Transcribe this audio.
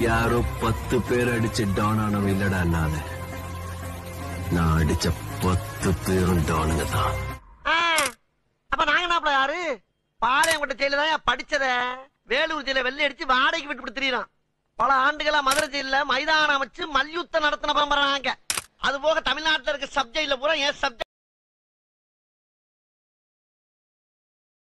யாரோ பத்து பேர் அடிச்ச டான் இல்லடா நானு நான் அடிச்ச பத்து பேரும் டானுங்க தான். அப்ப நாங்க நாப்பல யாரு? பாளையங்கோட்டை ஜெயில தான் படிச்சத. வேலூர் ஜெயில வெள்ளை அடிச்சு வாடகைக்கு விட்டு திரியறான் பல ஆண்டுகளா மதுரை ஜெயில மைதானம் அமைச்சு மல்யுத்தம் நடத்தின பரம்பரை நாங்க. அது போக தமிழ்நாட்டுல இருக்க சப்ஜெக்ட்ல பூரா என் சப்ஜெக்ட்